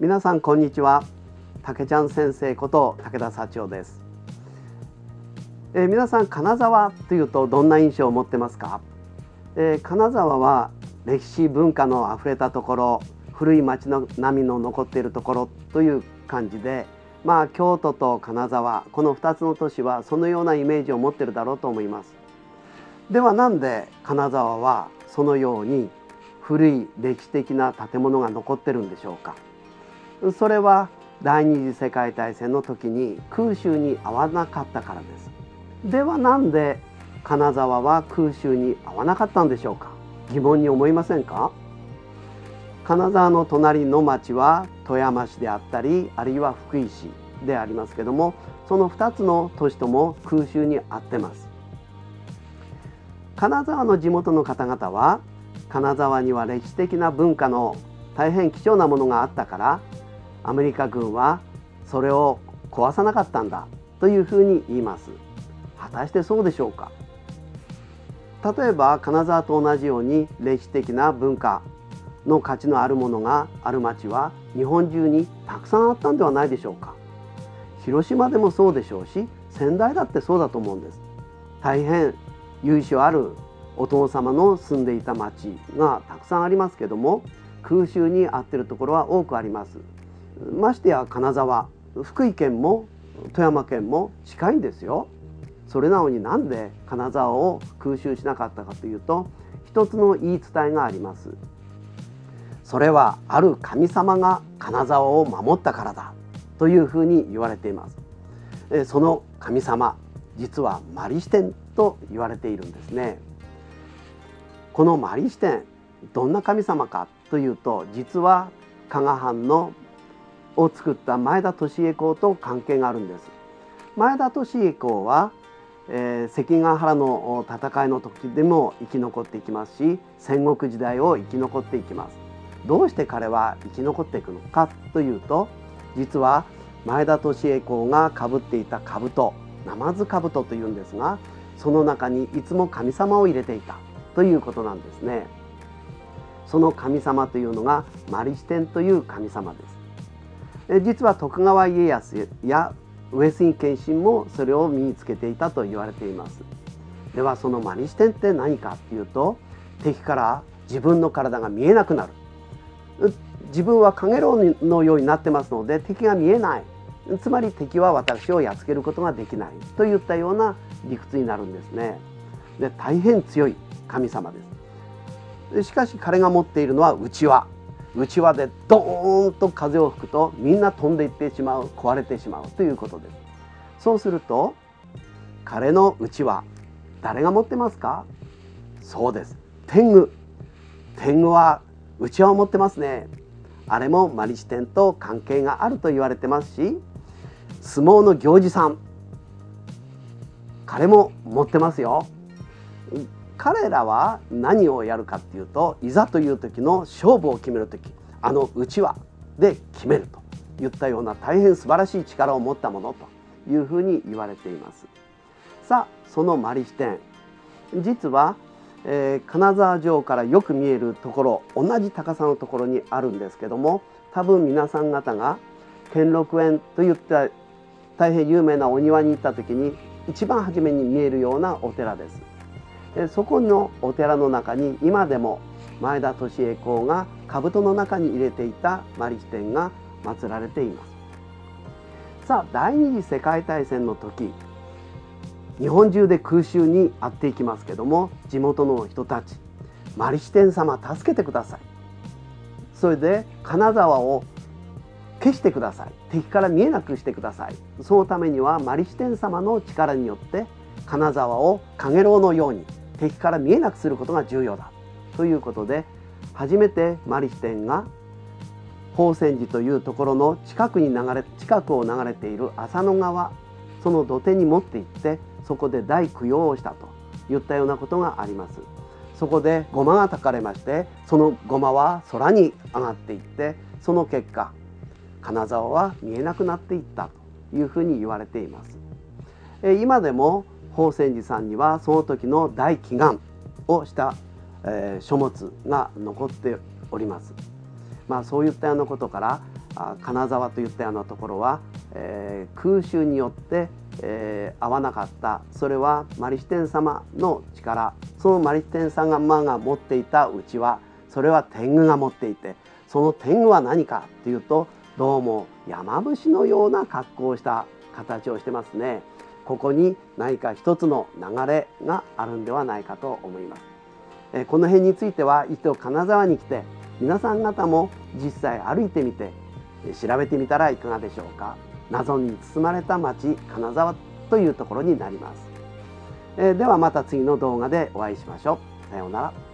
皆さんこんにちは。竹ちゃん先生こと武田幸男です、えー、皆さん金沢というとどんな印象を持ってますか、えー、金沢は歴史文化のあふれたところ古い町の並みの残っているところという感じでまあ京都と金沢この2つの都市はそのようなイメージを持ってるだろうと思います。ではなんで金沢はそのように古い歴史的な建物が残ってるんでしょうか？それは第二次世界大戦の時に空襲に合わなかったからです。ではなんで金沢は空襲に合わなかったんでしょうか？疑問に思いませんか？金沢の隣の町は富山市であったりあるいは福井市でありますけどもその2つの都市とも空襲に遭ってます。金沢の地元の方々は金沢には歴史的な文化の大変貴重なものがあったからアメリカ軍はそれを壊さなかったんだというふうに言います。果たしてそうでしょうか？例えば金沢と同じように歴史的な文化の価値のあるものがある町は日本中にたくさんあったんではないでしょうか？広島でもそうでしょうし仙台だってそうだと思うんです。大変由緒あるお殿様の住んでいた町がたくさんありますけども空襲に合ってるところは多くあります。ましてや金沢福井県も富山県も近いんですよ。それなのになんで金沢を空襲しなかったかというと一つの言い伝えがあります。それはある神様が金沢を守ったからだというふうに言われています。その神様実はマリシテンと言われているんですね。このマリシテンどんな神様かというと実は加賀藩のを作った前田利家公と関係があるんです。前田利家公は、えー、関ヶ原の戦いの時でも生き残っていきますし戦国時代を生き残っていきます。どうして彼は生き残っていくのかというと実は前田利家公がかぶっていた兜ナマズ兜というんですがその中にいつも神様を入れていたということなんですね。その神様というのがマリシテンという神様です。実は徳川家康や上杉謙信もそれを身につけていたと言われています。ではそのマリシテンって何かっていうと敵から自分の体が見えなくなる。自分は陽炎のようになってますので敵が見えない。つまり敵は私をやっつけることができない。といったような理屈になるんですね。で大変強い神様です。しかし彼が持っているのはうちわ。うちわでドーンと風を吹くとみんな飛んでいってしまう壊れてしまうということです。そうすると彼のうちわ誰が持ってますか？そうです。天狗。天狗はうちわを持ってますね。あれもマリシテンと関係があると言われてますし相撲の行司さん。彼も持ってますよ。彼らは何をやるかっていうといざという時の勝負を決める時。あのうちわで決めるといったような大変素晴らしい力を持ったものというふうに言われています。さあそのマリシテン。実は、えー、金沢城からよく見えるところ同じ高さのところにあるんですけども多分皆さん方が兼六園といった大変有名なお庭に行った時に一番初めに見えるようなお寺です。そこのお寺の中に今でも前田利家公が兜の中に入れていたマリシテンが祀られています。さあ第二次世界大戦の時日本中で空襲に遭っていきますけども地元の人たちマリシテン様助けてください。それで金沢を消してください。敵から見えなくしてください。そのためにはマリシテン様の力によって金沢を陽炎のように敵から見えなくすることが重要だ。ということで初めてマリシテンが宝泉寺というところの近くに流れ近くを流れている浅野川その土手に持って行ってそこで大供養をしたといったようなことがあります。そこでごまが炊かれましてそのごまは空に上がっていってその結果金沢は見えなくなっていったというふうに言われています。今でも宝泉寺さんにはその時の大祈願をした、え、書物が残っております。まあ、そういったようなことから金沢といったようなところは、えー、空襲によって、えー、合わなかったそれはマリシテン様の力そのマリシテン様が持っていたうちはそれは天狗が持っていてその天狗は何かというとどうも山伏のような格好をした形をしてますね。ここに何か一つの流れがあるんではないかと思います。えこの辺については一度金沢に来て皆さん方も実際歩いてみて調べてみたらいかがでしょうか。謎に包まれた町金沢というところになります、えではまた次の動画でお会いしましょう。さようなら。